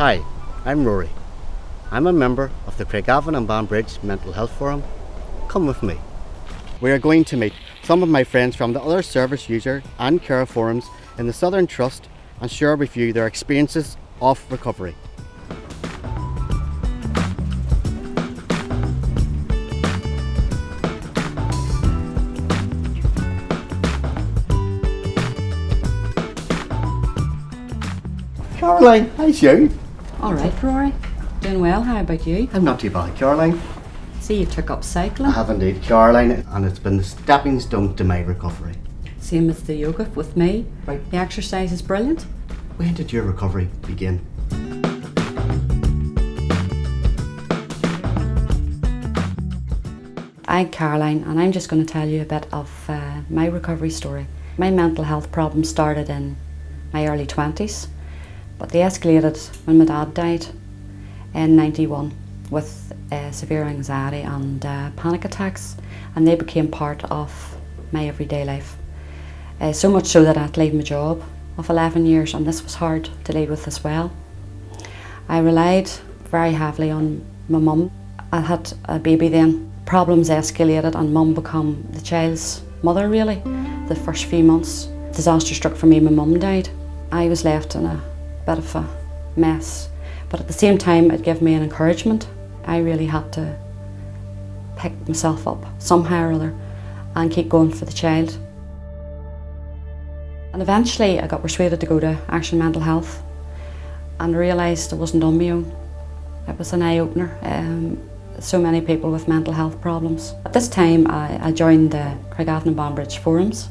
Hi, I'm Rory. I'm a member of the Craigavon and Banbridge Mental Health Forum. Come with me. We are going to meet some of my friends from the other service user and care forums in the Southern Trust and share with you their experiences of recovery. Caroline, how's you? All right, Rory. Doing well. How about you? I'm not too bad, Caroline. See, you took up cycling. I have indeed, Caroline, and it's been the stepping stone to my recovery. Same as the yoga with me. Right. The exercise is brilliant. When did your recovery begin? I'm Caroline, and I'm just going to tell you a bit of uh, my recovery story. My mental health problems started in my early 20s, but they escalated when my dad died in 91 with uh, severe anxiety and uh, panic attacks, and they became part of my everyday life. Uh, so much so that I had to leave my job of 11 years, and this was hard to deal with as well. I relied very heavily on my mum. I had a baby then. Problems escalated and mum became the child's mother really. The first few months, disaster struck for me, my mum died. I was left in a bit of a mess. But at the same time, it gave me an encouragement. I really had to pick myself up somehow or other and keep going for the child. And eventually I got persuaded to go to Action Mental Health and realised I wasn't on my own. It was an eye-opener. Um, so many people with mental health problems. At this time I, I joined the Craigavon and Banbridge forums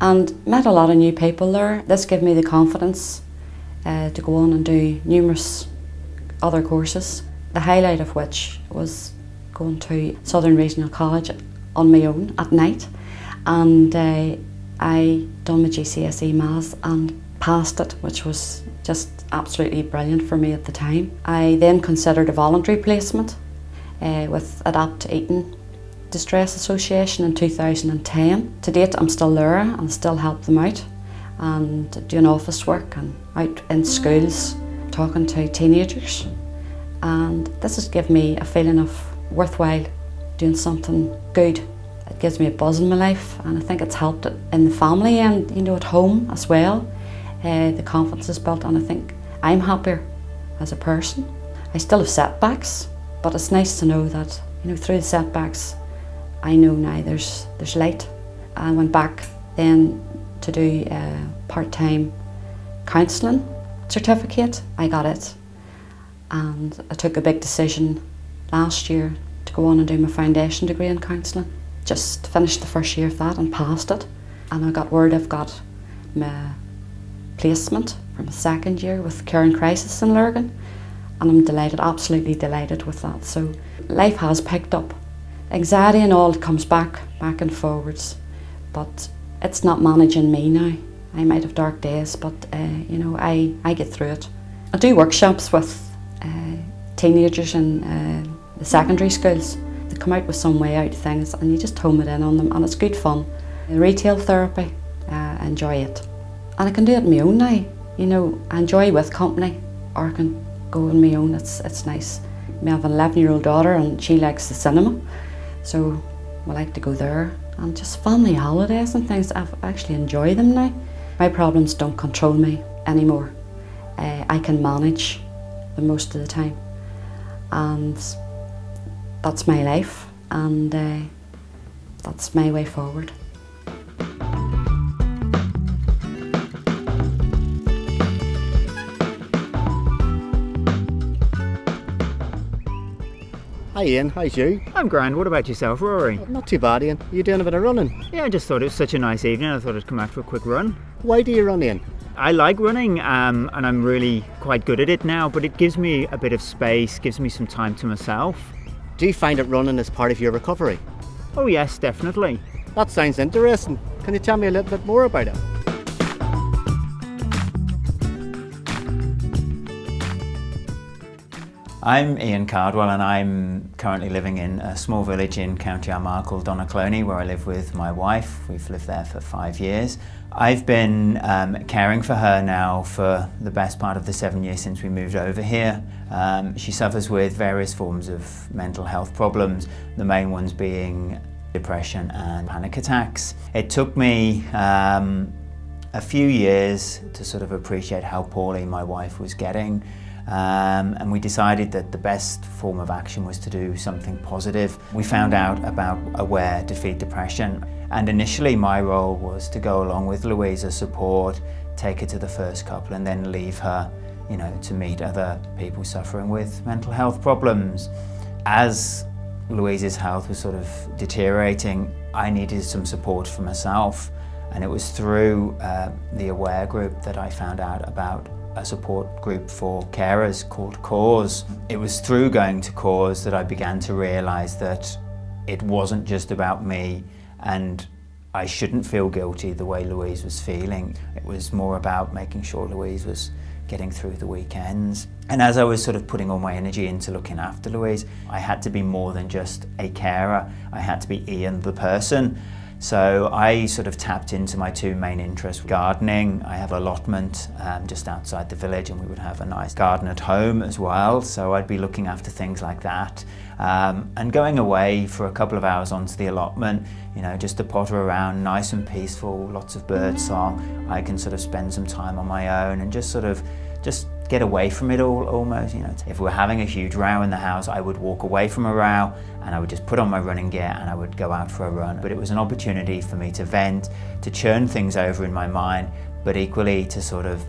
and met a lot of new people there. This gave me the confidence uh, to go on and do numerous other courses, the highlight of which was going to Southern Regional College on my own at night and uh, I done my GCSE maths and passed it which was just absolutely brilliant for me at the time. I then considered a voluntary placement uh, with Adapt Eating Distress Association in 2010. To date I'm still there and still help them out and doing office work and out in schools talking to teenagers and this has given me a feeling of worthwhile doing something good. It gives me a buzz in my life and I think it's helped in the family and you know at home as well. Uh, the confidence is built and I think I'm happier as a person. I still have setbacks but it's nice to know that you know through the setbacks I know now there's there's light. I went back then to do a part-time counselling certificate. I got it and I took a big decision last year to go on and do my foundation degree in counselling. Just finished the first year of that and passed it and I got word I've got my placement for my second year with Care in Crisis in Lurgan and I'm delighted, absolutely delighted with that. So life has picked up. Anxiety and all comes back, back and forwards, but it's not managing me now. I might have dark days, but uh, you know, I, I get through it. I do workshops with uh, teenagers in uh, the secondary schools. They come out with some way out things and you just home it in on them and it's good fun. Retail therapy, uh, I enjoy it. And I can do it my own now. You know, I enjoy with company or I can go on my own, it's, it's nice. I have an 11 year old daughter and she likes the cinema. So we like to go there and just family holidays and things. I actually enjoy them now. My problems don't control me anymore. Uh, I can manage them most of the time. And that's my life and uh, that's my way forward. Hi Ian, how's you? I'm grand. What about yourself, Rory? Not too bad Ian. You doing a bit of running? Yeah, I just thought it was such a nice evening. I thought I'd come out for a quick run. Why do you run Ian? I like running, um, and I'm really quite good at it now. But it gives me a bit of space, gives me some time to myself. Do you find that running is part of your recovery? Oh yes, definitely. That sounds interesting. Can you tell me a little bit more about it? I'm Ian Cardwell and I'm currently living in a small village in County Armagh called Donaghcloney where I live with my wife. We've lived there for five years. I've been um, caring for her now for the best part of the seven years since we moved over here. Um, she suffers with various forms of mental health problems, the main ones being depression and panic attacks. It took me um, a few years to sort of appreciate how poorly my wife was getting. Um, and we decided that the best form of action was to do something positive. We found out about Aware Defeat Depression and initially my role was to go along with Louise's support, take her to the first couple and then leave her you know, to meet other people suffering with mental health problems. As Louise's health was sort of deteriorating, I needed some support for myself. And it was through uh, the Aware group that I found out about a support group for carers called Cause. It was through going to Cause that I began to realise that it wasn't just about me and I shouldn't feel guilty the way Louise was feeling. It was more about making sure Louise was getting through the weekends. And as I was sort of putting all my energy into looking after Louise, I had to be more than just a carer. I had to be Ian the person. So I sort of tapped into my two main interests, gardening. I have allotment um, just outside the village and we would have a nice garden at home as well. So I'd be looking after things like that. Um, and going away for a couple of hours onto the allotment, you know, just to potter around, nice and peaceful, lots of bird song. I can sort of spend some time on my own and just sort of just get away from it all almost. You know, if we're having a huge row in the house, I would walk away from a row and I would just put on my running gear and I would go out for a run. But it was an opportunity for me to vent, to churn things over in my mind, but equally to sort of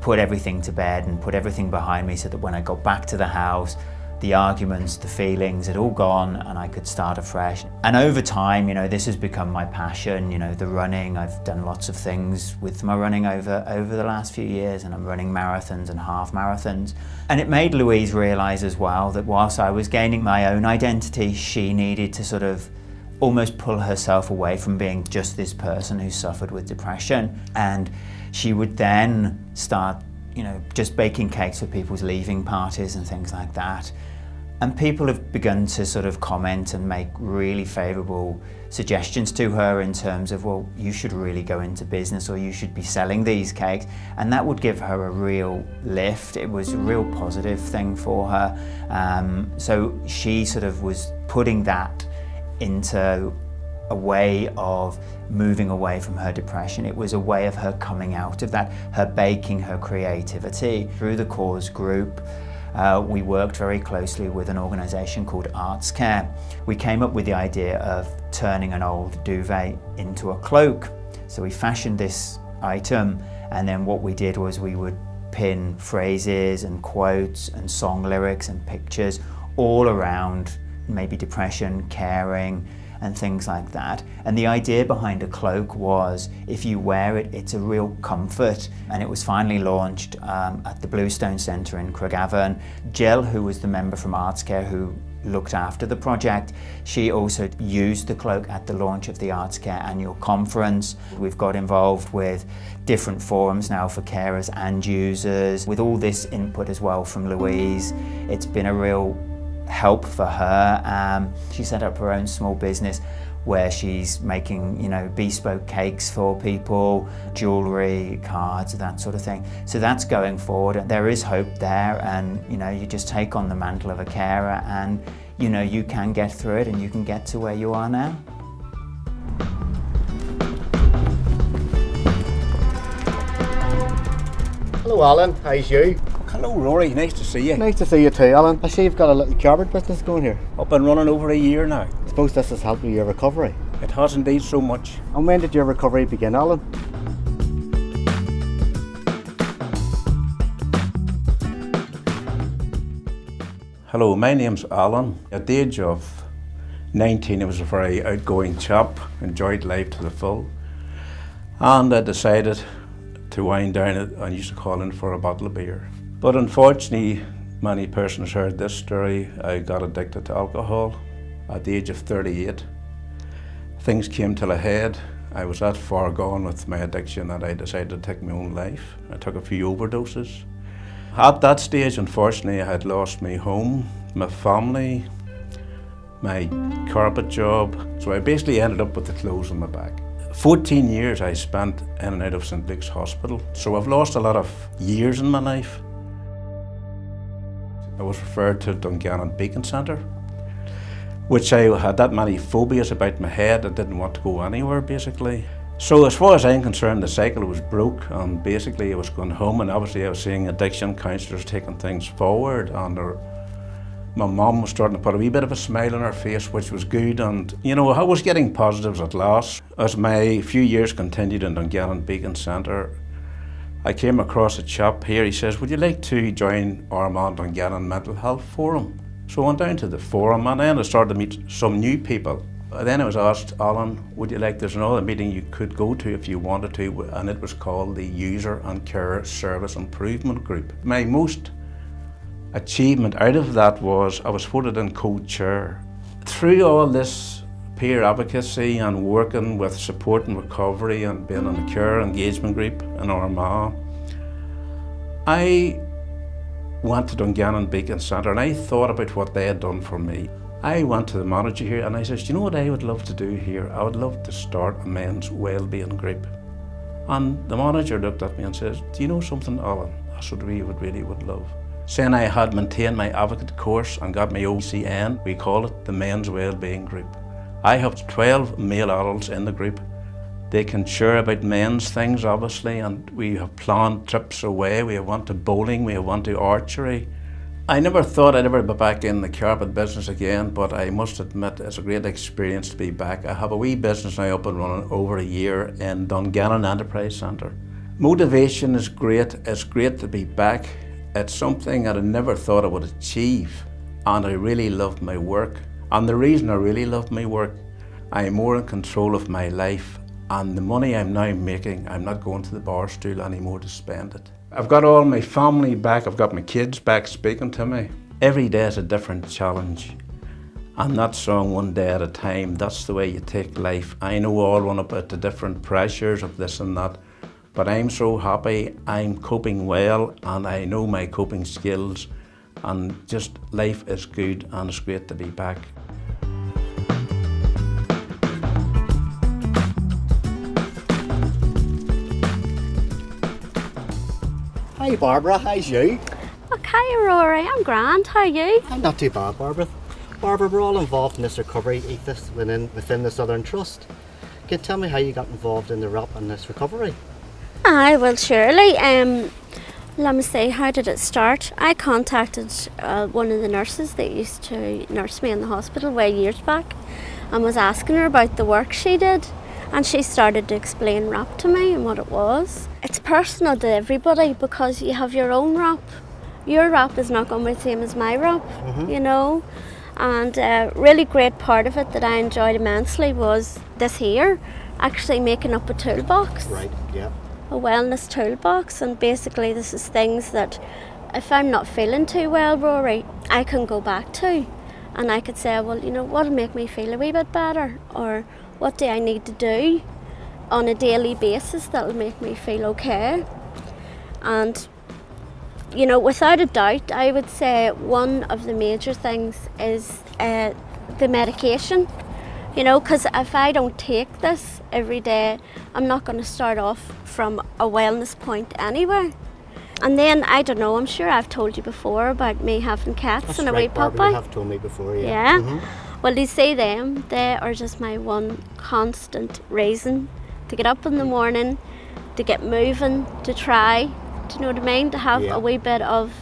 put everything to bed and put everything behind me so that when I got back to the house, the arguments, the feelings had all gone and I could start afresh. And over time, you know, this has become my passion, you know, the running. I've done lots of things with my running over, over the last few years and I'm running marathons and half marathons. And it made Louise realise as well that whilst I was gaining my own identity, she needed to sort of almost pull herself away from being just this person who suffered with depression. And she would then start you know, just baking cakes for people's leaving parties and things like that. And people have begun to sort of comment and make really favourable suggestions to her in terms of, well, you should really go into business or you should be selling these cakes. And that would give her a real lift. It was a real positive thing for her. Um, so she sort of was putting that into a way of moving away from her depression. It was a way of her coming out of that, her baking her creativity. Through the cause group, uh, we worked very closely with an organisation called Arts Care. We came up with the idea of turning an old duvet into a cloak. So we fashioned this item and then what we did was we would pin phrases and quotes and song lyrics and pictures all around maybe depression, caring, and things like that. And the idea behind a cloak was if you wear it, it's a real comfort. And it was finally launched um, at the Bluestone Centre in Craigavon. Jill, who was the member from ArtsCare who looked after the project. She also used the cloak at the launch of the ArtsCare annual conference. We've got involved with different forums now for carers and users. With all this input as well from Louise, it's been a real help for her. Um, she set up her own small business where she's making, you know, bespoke cakes for people, jewellery, cards, that sort of thing. So that's going forward. There is hope there and, you know, you just take on the mantle of a carer and, you know, you can get through it and you can get to where you are now. Hello Alan, how's you? Hello Rory, nice to see you. Nice to see you too, Alan. I see you've got a little cardboard business going here. Up and running over a year now. I suppose this has helped with your recovery. It has indeed so much. And when did your recovery begin, Alan? Hello, my name's Alan. At the age of 19, I was a very outgoing chap, enjoyed life to the full. And I decided to wind down it and used to call in for a bottle of beer. But unfortunately, many persons heard this story. I got addicted to alcohol at the age of 38. Things came to a head. I was that far gone with my addiction that I decided to take my own life. I took a few overdoses. At that stage, unfortunately, I had lost my home, my family, my carpet job. So I basically ended up with the clothes on my back. 14 years I spent in and out of St Luke's Hospital, so I've lost a lot of years in my life. I was referred to Dungannon Beacon Centre, which I had that many phobias about my head, I didn't want to go anywhere basically. So as far as I'm concerned, the cycle was broke and basically I was going home and obviously I was seeing addiction counsellors taking things forward and my mum was starting to put a wee bit of a smile on her face, which was good. And, you know, I was getting positives at last. As my few years continued in Dungannon Beacon Centre, I came across a chap here. He says, Would you like to join Armagh Dungannon Mental Health Forum? So I went down to the forum and then I started to meet some new people. Then I was asked, Alan, would you like, there's another meeting you could go to if you wanted to, and it was called the User and Care Service Improvement Group. My most achievement out of that was I was voted in co-chair. Through all this peer advocacy and working with support and recovery and being in a care engagement group in Armagh, I went to Dungannon Beacon Centre and I thought about what they had done for me. I went to the manager here and I said, you know what I would love to do here? I would love to start a men's wellbeing group. And the manager looked at me and says, do you know something, Alan? That's what we would really would love. Saying I had maintained my advocate course and got my OCN, we call it the Men's Wellbeing Group. I have 12 male adults in the group. They can share about men's things, obviously, and we have planned trips away. We have went to bowling, we have went to archery. I never thought I'd ever be back in the carpet business again, but I must admit it's a great experience to be back. I have a wee business now up and running over a year in Dungannon Enterprise Centre. Motivation is great. It's great to be back it's something that I never thought I would achieve, and I really loved my work. And the reason I really love my work, I'm more in control of my life, and the money I'm now making, I'm not going to the bar stool anymore to spend it. I've got all my family back, I've got my kids back speaking to me. Every day is a different challenge. I'm not strong one day at a time. That's the way you take life. I know all one about the different pressures of this and that, but I'm so happy, I'm coping well, and I know my coping skills, and just life is good, and it's great to be back. Barbara, how's you? Okay, Rory, I'm grand. How are you? I'm not too bad, Barbara. Barbara, we're all involved in this recovery ethos within, within the Southern Trust. Can you tell me how you got involved in the RAP and this recovery? Aye, well, surely. Um, let me see, how did it start? I contacted uh, one of the nurses that used to nurse me in the hospital way years back and was asking her about the work she did. And she started to explain RAP to me and what it was. It's personal to everybody because you have your own RAP. Your RAP is not going to be the same as my RAP, mm-hmm. you know. And a really great part of it that I enjoyed immensely was this here, actually making up a toolbox. Right, yeah a wellness toolbox and basically this is things that if I'm not feeling too well, Rory, I can go back to and I could say, well, you know, what'll make me feel a wee bit better or what do I need to do on a daily basis that'll make me feel okay. And you know, without a doubt, I would say one of the major things is uh, the medication you know, because if I don't take this every day, I'm not going to start off from a wellness point anyway. And then I don't know. I'm sure I've told you before about me having cats That's and a right, wee puppy. You have told me before. Yeah. Yeah. Mm-hmm. Well, you see them. They are just my one constant reason to get up in the morning, to get moving, to try. Do you know what I mean? To have yeah. a wee bit of.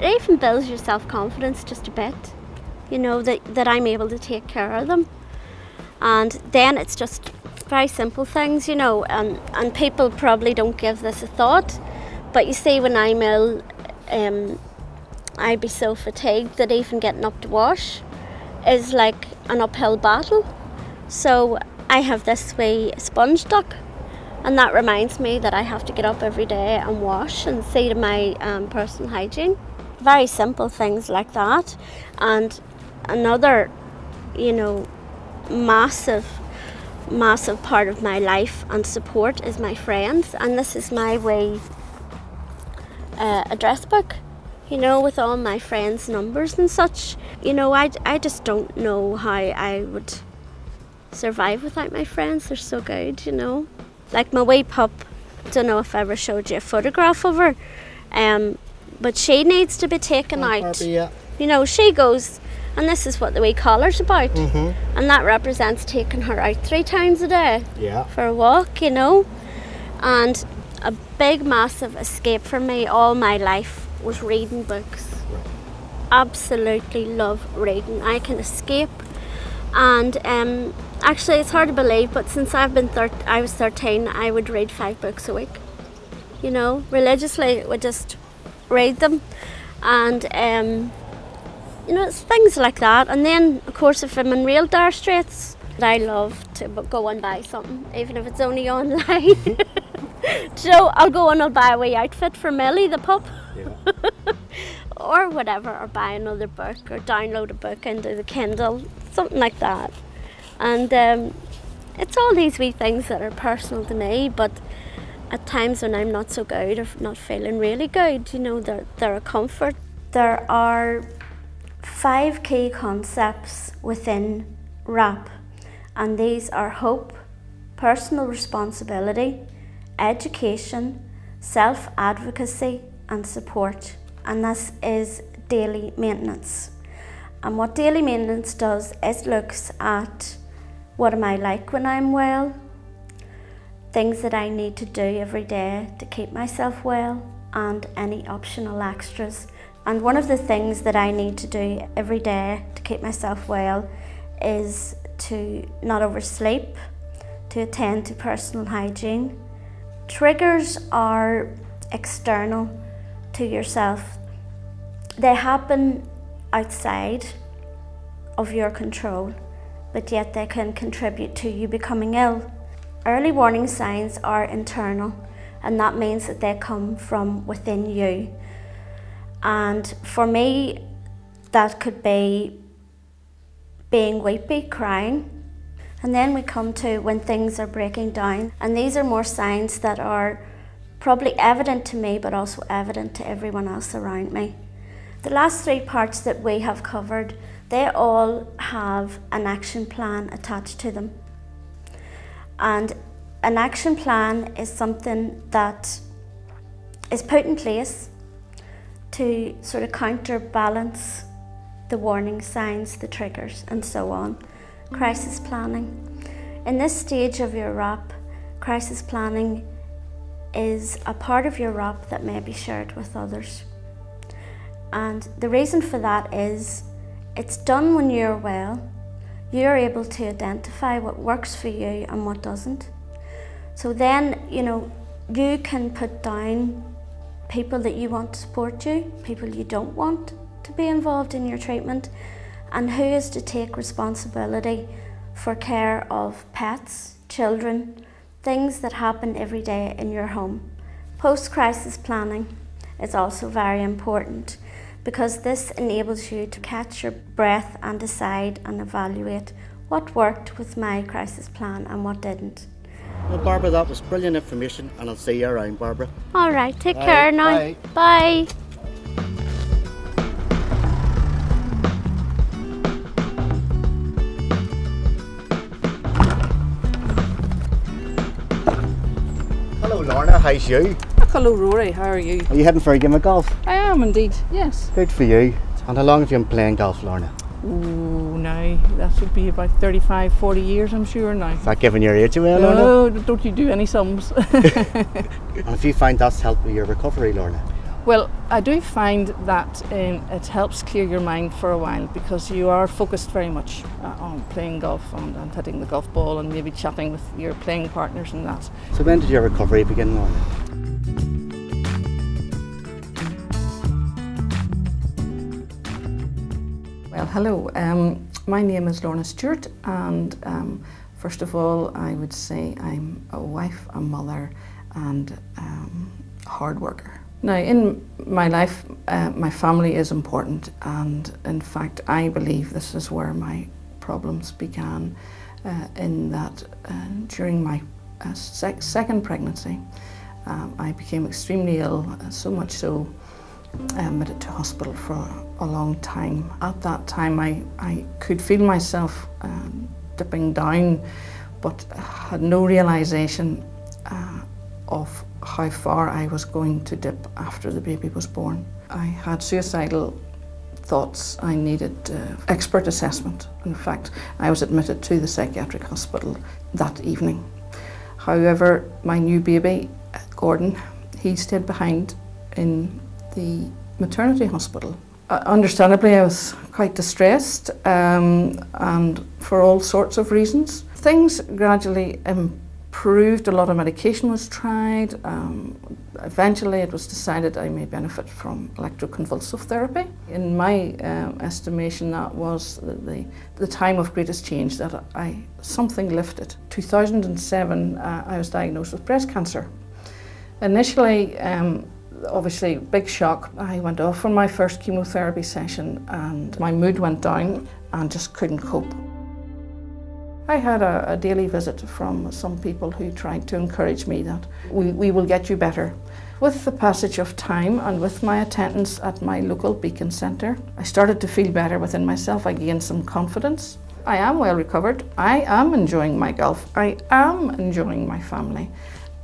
It even builds your self confidence just a bit. You know that that I'm able to take care of them and then it's just very simple things, you know, and, and people probably don't give this a thought. But you see, when I'm ill, um, I'd be so fatigued that even getting up to wash is like an uphill battle. So I have this wee sponge duck, and that reminds me that I have to get up every day and wash and see to my um, personal hygiene. Very simple things like that. And another, you know, massive massive part of my life and support is my friends and this is my way uh, address book you know, with all my friends' numbers and such. You know, I, I just don't know how I would survive without my friends. They're so good, you know. Like my wee pup, don't know if I ever showed you a photograph of her, um, but she needs to be taken out. Yeah. You know, she goes, and this is what the wee collar's about, Mhm. and that represents taking her out three times a day Yeah. for a walk, you know. And a big, massive escape for me all my life was reading books. Absolutely love reading. I can escape, and um, actually, it's hard to believe, but since I've been thir- I was thirteen, I would read five books a week. You know, religiously, would just read them, and um, you know, it's things like that. And then, of course, if I'm in real dire straits, I love to go and buy something, even if it's only online. so I'll go and I'll buy a wee outfit for Millie, the pup. or whatever, or buy another book, or download a book into the Kindle, something like that. And um, it's all these wee things that are personal to me, but at times when I'm not so good or not feeling really good, you know, they're, they're a comfort. There are five key concepts within RAP, and these are hope, personal responsibility, education, self advocacy, and support. And this is daily maintenance. And what daily maintenance does is looks at what am I like when I'm well, things that I need to do every day to keep myself well, and any optional extras. And one of the things that I need to do every day to keep myself well is to not oversleep, to attend to personal hygiene. Triggers are external to yourself, they happen outside of your control, but yet they can contribute to you becoming ill. Early warning signs are internal, and that means that they come from within you. And for me, that could be being weepy, crying. And then we come to when things are breaking down, and these are more signs that are probably evident to me, but also evident to everyone else around me. The last three parts that we have covered, they all have an action plan attached to them. And an action plan is something that is put in place to sort of counterbalance the warning signs, the triggers, and so on. Crisis planning. In this stage of your RAP, crisis planning is a part of your RAP that may be shared with others. And the reason for that is it's done when you're well. You're able to identify what works for you and what doesn't. So then, you know, you can put down people that you want to support you, people you don't want to be involved in your treatment, and who is to take responsibility for care of pets, children, things that happen every day in your home. Post crisis planning is also very important because this enables you to catch your breath and decide and evaluate what worked with my crisis plan and what didn't. Well, Barbara, that was brilliant information, and I'll see you around, Barbara. All right, take Bye. care now. Bye. Bye. How's you? Hello, Rory. How are you? Are you heading for a game of golf? I am indeed. Yes. Good for you. And how long have you been playing golf, Lorna? Oh, now that would be about 35, 40 years, I'm sure now. Is that giving your age away, Lorna? No, don't you do any sums? And have you found that's helped with your recovery, Lorna? Well, I do find that um, it helps clear your mind for a while because you are focused very much uh, on playing golf and, and hitting the golf ball and maybe chatting with your playing partners and that. So when did your recovery begin, Lorna? Well, hello. Um, my name is Lorna Stewart, and um, first of all, I would say I'm a wife, a mother, and um, a hard worker. Now, in my life, uh, my family is important, and in fact, I believe this is where my problems began. Uh, in that, uh, during my uh, sec- second pregnancy, um, I became extremely ill, uh, so much so I admitted to hospital for a long time. At that time, I, I could feel myself um, dipping down, but had no realization uh, of how far I was going to dip after the baby was born. I had suicidal thoughts. I needed uh, expert assessment. In fact, I was admitted to the psychiatric hospital that evening. However, my new baby, Gordon, he stayed behind in the maternity hospital. Uh, understandably, I was quite distressed um, and for all sorts of reasons. Things gradually improved, a lot of medication was tried. Um, eventually, it was decided I may benefit from electroconvulsive therapy. In my um, estimation, that was the, the, the, time of greatest change that I something lifted. 2007, uh, I was diagnosed with breast cancer. Initially, um, obviously big shock. I went off for my first chemotherapy session and my mood went down and just couldn't cope. I had a, a, daily visit from some people who tried to encourage me that we, we will get you better. With the passage of time and with my attendance at my local Beacon Centre, I started to feel better within myself. I gained some confidence. I am well recovered. I am enjoying my golf. I am enjoying my family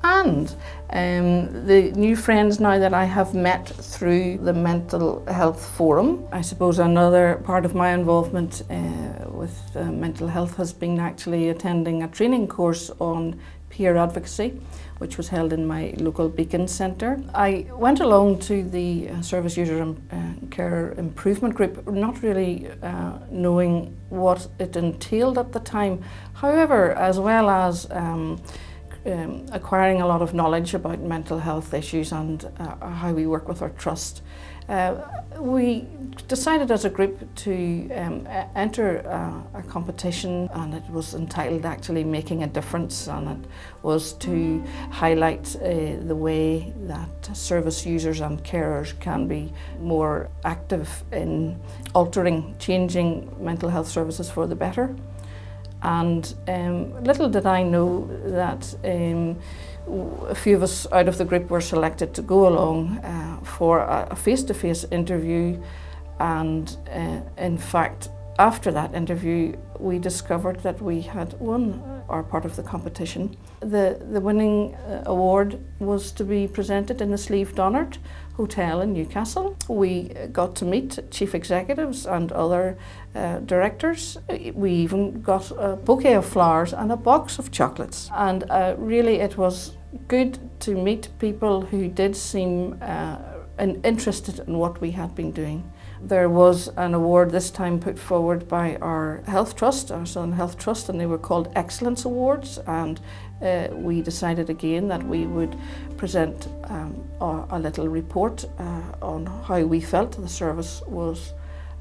and um, the new friends now that I have met through the Mental Health Forum. I suppose another part of my involvement uh, with uh, mental health has been actually attending a training course on peer advocacy which was held in my local Beacon Centre. I went along to the uh, Service User uh, Care Improvement Group, not really uh, knowing what it entailed at the time. However, as well as um, um, acquiring a lot of knowledge about mental health issues and uh, how we work with our trust. Uh, we decided as a group to um, enter uh, a competition and it was entitled actually Making a Difference and it was to highlight uh, the way that service users and carers can be more active in altering, changing mental health services for the better. And um, little did I know that um, a few of us out of the group were selected to go along uh, for a face-to-face interview. And uh, in fact, after that interview, we discovered that we had won our part of the competition. The, the winning uh, award was to be presented in the Slieve Donard Hotel in Newcastle. We got to meet chief executives and other uh, directors. We even got a bouquet of flowers and a box of chocolates. And uh, really it was good to meet people who did seem uh, interested in what we had been doing. There was an award this time put forward by our Health Trust, our Southern Health Trust, and they were called Excellence Awards. And uh, we decided again that we would present um, a, a, little report uh, on how we felt the service was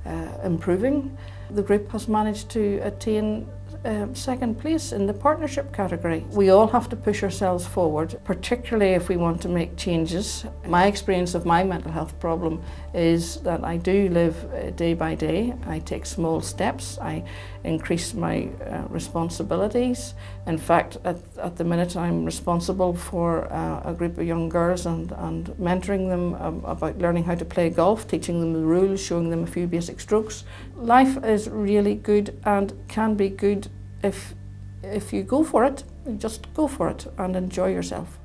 uh, improving. The group has managed to attain uh, second place in the partnership category. We all have to push ourselves forward, particularly if we want to make changes. My experience of my mental health problem is that I do live uh, day by day. I take small steps. I increase my uh, responsibilities. In fact, at, at the minute I'm responsible for uh, a group of young girls and, and mentoring them um, about learning how to play golf, teaching them the rules, showing them a few basic strokes. Life is really good and can be good if, if you go for it, just go for it and enjoy yourself.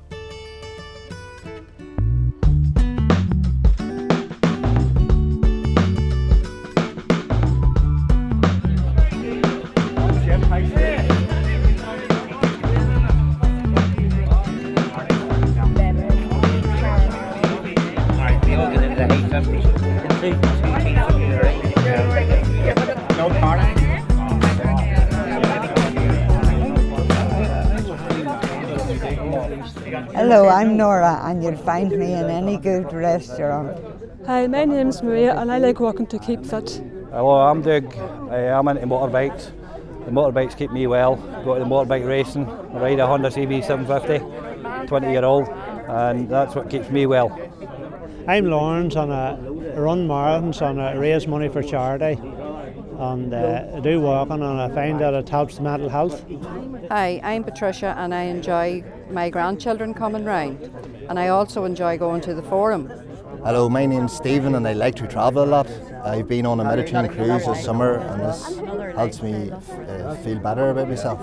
I'm Nora, and you'll find me in any good restaurant. Hi, my name's Maria, and I like walking to keep fit. Hello, I'm Doug. I'm into motorbikes. The motorbikes keep me well. Go to the motorbike racing. I ride a Honda CB 750, 20 year old, and that's what keeps me well. I'm Lawrence, and I run marathons and I raise money for charity and uh, I do walking and I find that it helps mental health. Hi, I'm Patricia and I enjoy my grandchildren coming round and I also enjoy going to the forum Hello, my name's Stephen and I like to travel a lot. I've been on a Mediterranean cruise this summer and this helps me uh, feel better about myself.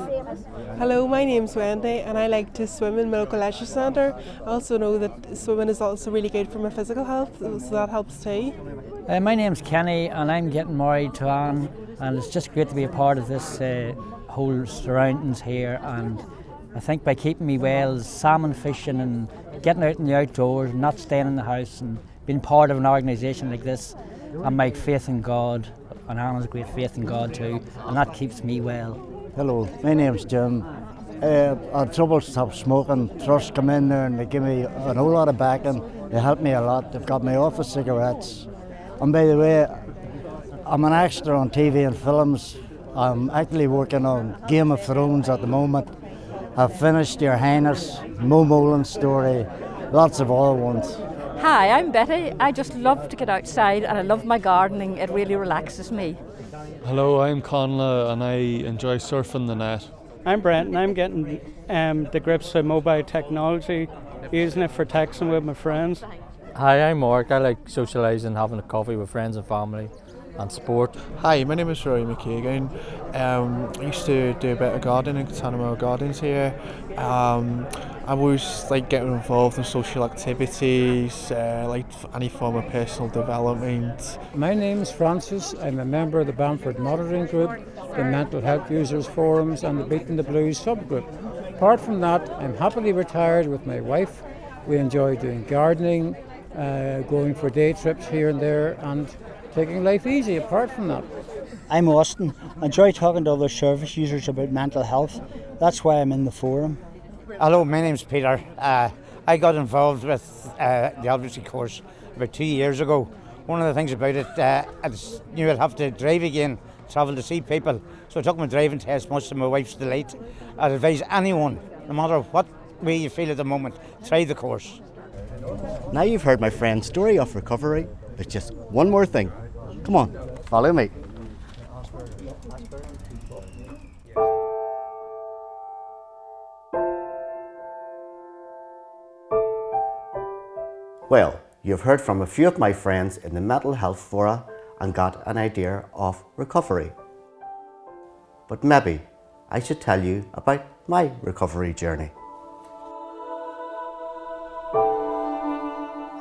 Hello, my name's Wendy and I like to swim in my local leisure centre. I also know that swimming is also really good for my physical health, so that helps too. Uh, my name's Kenny and I'm getting married to Anne and it's just great to be a part of this uh, whole surroundings here and I think by keeping me well, salmon fishing and getting out in the outdoors, not staying in the house and being part of an organisation like this, and my faith in God, and Anna's great faith in God too, and that keeps me well. Hello, my name's Jim. Uh, I had trouble stop smoking. Trust come in there and they give me a whole lot of backing. They help me a lot. They've got me off of cigarettes. And by the way, I'm an extra on TV and films. I'm actually working on Game of Thrones at the moment. I've finished Your Highness, Mo Molin's story, lots of other ones. Hi, I'm Betty. I just love to get outside and I love my gardening. It really relaxes me. Hello, I'm Conla and I enjoy surfing the net. I'm Brent and I'm getting um, the grips of mobile technology, using it for texting with my friends. Hi, I'm Mark. I like socialising, having a coffee with friends and family and sport. Hi, my name is Rory McKagan. Um, I used to do a bit of gardening at Tannaghmore Gardens here. Um, I was like getting involved in social activities, uh, like any form of personal development. My name is Francis. I'm a member of the Bamford Monitoring Group, the Mental Health Users Forums, and the Beating the Blues subgroup. Apart from that, I'm happily retired with my wife. We enjoy doing gardening, uh, going for day trips here and there, and taking life easy apart from that. I'm Austin. I enjoy talking to other service users about mental health. That's why I'm in the forum. Hello, my name's Peter. Uh, I got involved with uh, the advocacy course about two years ago. One of the things about it, uh, I knew I'd have to drive again, travel to see people. So I took my driving test, much to my wife's delight. I'd advise anyone, no matter what way you feel at the moment, try the course. Now you've heard my friend's story of recovery, there's just one more thing. Come on, follow me. Well, you've heard from a few of my friends in the mental health fora and got an idea of recovery. But maybe I should tell you about my recovery journey.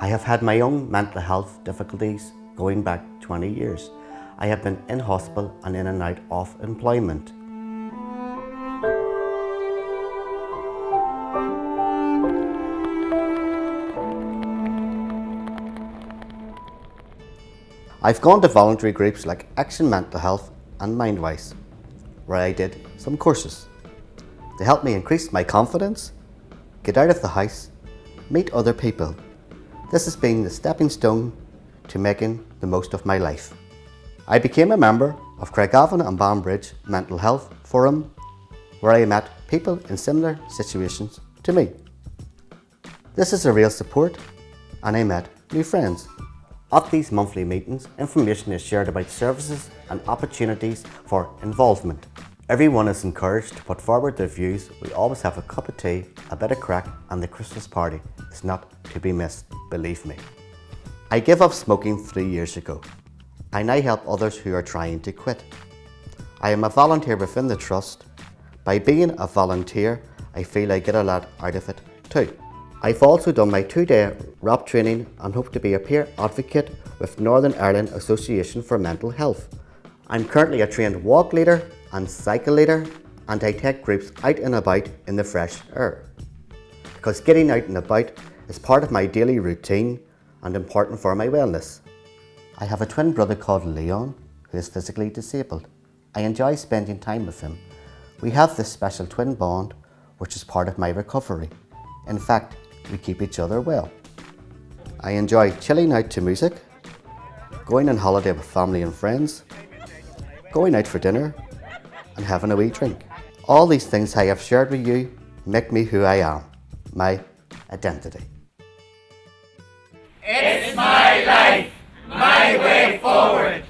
I have had my own mental health difficulties going back 20 years. I have been in hospital and in and out of employment. I've gone to voluntary groups like Action Mental Health and Mindwise, where I did some courses. They helped me increase my confidence, get out of the house, meet other people. This has been the stepping stone to making the most of my life. I became a member of Craigavon and Banbridge Mental Health Forum, where I met people in similar situations to me. This is a real support, and I met new friends. At these monthly meetings, information is shared about services and opportunities for involvement. Everyone is encouraged to put forward their views. We always have a cup of tea, a bit of crack, and the Christmas party is not to be missed, believe me. I gave up smoking three years ago. I now help others who are trying to quit. I am a volunteer within the Trust. By being a volunteer, I feel I get a lot out of it too. I've also done my two-day RAP training and hope to be a peer advocate with Northern Ireland Association for Mental Health. I'm currently a trained walk leader and leader and I take groups out and about in the fresh air. Because getting out and about is part of my daily routine and important for my wellness. I have a twin brother called Leon who is physically disabled. I enjoy spending time with him. We have this special twin bond which is part of my recovery. In fact, we keep each other well. I enjoy chilling out to music, going on holiday with family and friends, going out for dinner, and having a wee drink. All these things I have shared with you make me who I am, my identity. It's my life, my way forward.